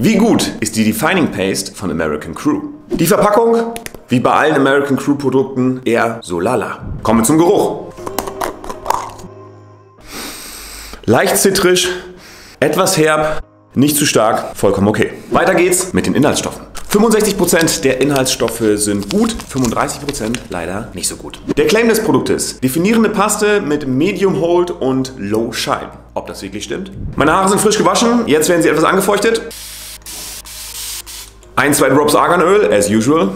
Wie gut ist die Defining Paste von American Crew? Die Verpackung, wie bei allen American Crew Produkten, eher so lala. Kommen wir zum Geruch. Leicht zitrisch, etwas herb, nicht zu stark, vollkommen okay. Weiter geht's mit den Inhaltsstoffen. 65% der Inhaltsstoffe sind gut, 35% leider nicht so gut. Der Claim des Produktes. Definierende Paste mit Medium Hold und Low Shine. Ob das wirklich stimmt? Meine Haare sind frisch gewaschen, jetzt werden sie etwas angefeuchtet. Ein, zwei Drops Arganöl, as usual.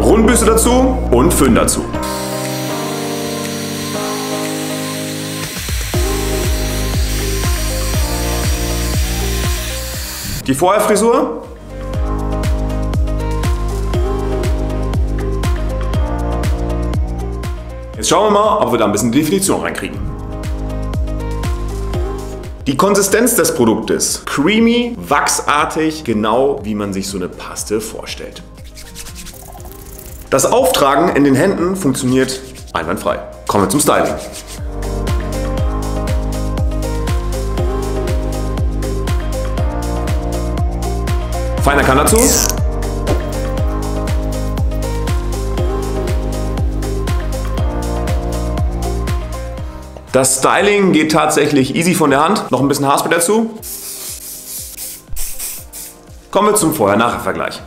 Rundbüste dazu und Föhn dazu. Die Vorherfrisur. Jetzt schauen wir mal, ob wir da ein bisschen Definition reinkriegen. Die Konsistenz des Produktes. Creamy, wachsartig, genau wie man sich so eine Paste vorstellt. Das Auftragen in den Händen funktioniert einwandfrei. Kommen wir zum Styling. Feiner kann dazu. Das Styling geht tatsächlich easy von der Hand. Noch ein bisschen Haarspray dazu. Kommen wir zum Vorher-Nachher-Vergleich.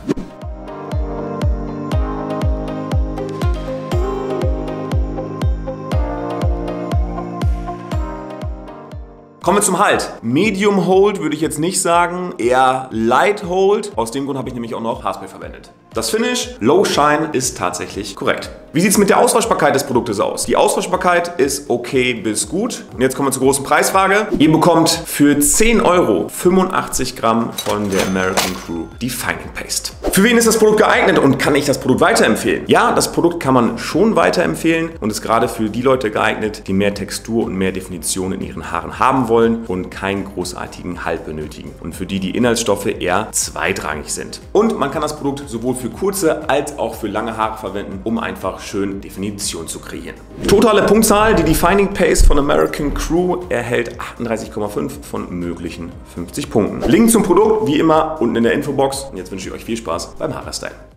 Kommen wir zum Halt. Medium Hold würde ich jetzt nicht sagen, eher Light Hold. Aus dem Grund habe ich nämlich auch noch Haarspray verwendet. Das Finish Low Shine ist tatsächlich korrekt. Wie sieht es mit der Auswaschbarkeit des Produktes aus? Die Auswaschbarkeit ist okay bis gut. Und jetzt kommen wir zur großen Preisfrage. Ihr bekommt für 10 Euro 85 Gramm von der American Crew Defining Paste. Für wen ist das Produkt geeignet und kann ich das Produkt weiterempfehlen? Ja, das Produkt kann man schon weiterempfehlen und ist gerade für die Leute geeignet, die mehr Textur und mehr Definition in ihren Haaren haben wollen und keinen großartigen Halt benötigen. Und für die die Inhaltsstoffe eher zweitrangig sind. Und man kann das Produkt sowohl für kurze als auch für lange Haare verwenden, um einfach schön Definition zu kreieren. Totale Punktzahl, die Defining Pace von American Crew erhält 38,5 von möglichen 50 Punkten. Link zum Produkt wie immer unten in der Infobox. Und jetzt wünsche ich euch viel Spaß beim Haarstyle.